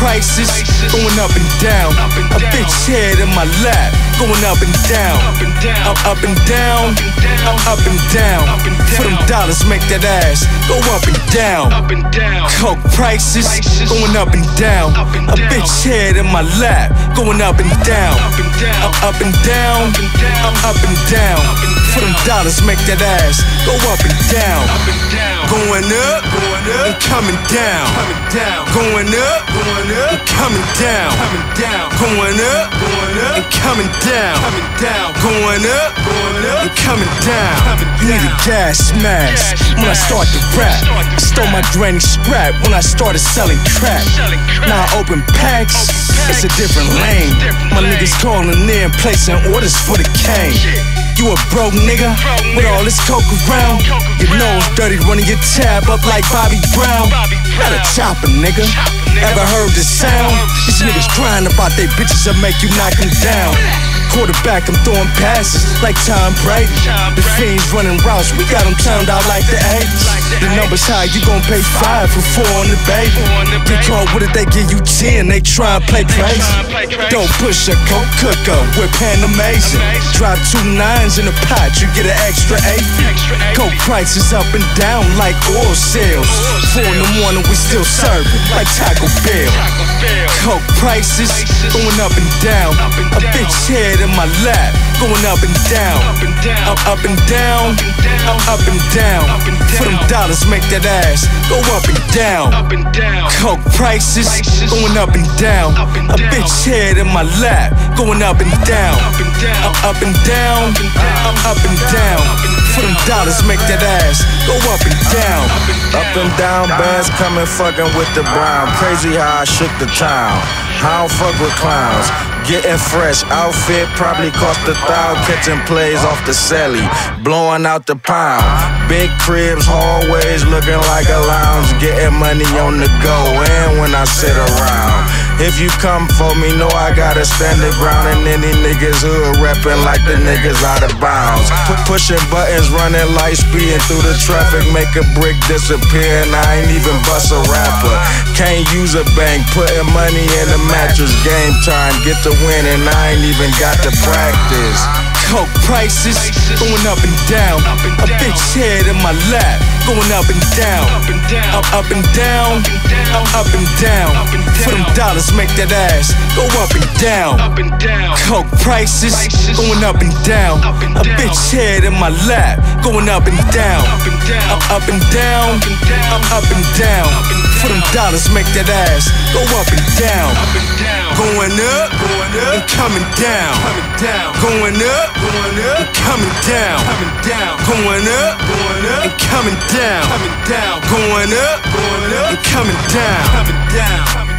prices going up and down. A bitch head in my lap going up and down. Up, up and down. Up, up and down. For them dollars, make that ass go up and down. Coke prices going up and down. A bitch head in my lap going up and down. Up, up and down. Up, up and down. For them dollars, make that ass go up and down. Going up and coming down. Going up and coming down. Going up and coming down. Going up and coming down. Need a gas mask when I start to rap. I stole my granny scrap when I started selling crack. Now I open packs, it's a different lane. My niggas calling in, placing orders for the cane. You a broke nigga with all this coke around. Your nose dirty, running your tab up like Bobby Brown. Not a chopper, nigga. Ever heard the sound? These niggas crying about they bitches that make you knock them down. Quarterback, I'm throwing passes like Tom Brady. The fiends running routes, we got them turned out like the 80s. The numbers high, you gon' pay five for four on the baby. Call, what if they give you 10? They try and play crazy. Don't push a coke cooker with Panamazing. Drop two nines in the pot, you get an extra eight. Coke prices up and down like oil sales. Four in the morning, we still serving like Taco Bell. Coke prices going up and down. A bitch head in my lap going up and down. Up, up and down. Up, up and down. For them dollars, make that ass go up and down. Coke prices going up and down. A bitch head in my lap going up and down. Up, uh, up and down. Up, uh, up and down. For them dollars, make that ass go up and down. Up and down, bands coming fucking with the brown. Crazy how I shook the town. I don't fuck with clowns. Getting fresh outfit probably cost a thou. Catching plays off the celly, blowing out the pound. Big cribs, hallways looking like a lounge. Getting money on the go, and when I sit around. If you come for me, know I gotta stand the ground. And any niggas hood reppin' like the niggas out of bounds. P- pushing buttons, running light, speeding through the traffic, make a brick disappear. And I ain't even bust a rapper. Can't use a bank, putting money in the mattress. Game time, get the win, and I ain't even got to practice. Coke prices going up and down. A bitch head in my lap going up and down. Up, up and down. Up, up and down. For them dollars, make that ass go up and down. Coke prices going up and down. A bitch head in my lap going up and down. Up, up and down. Up, up and down. For them dollars, make that ass go up and down. Going up going up and coming down. Coming down. Going up and coming down. Coming down. Going up and coming down. Coming down. Going up and coming down. coming down.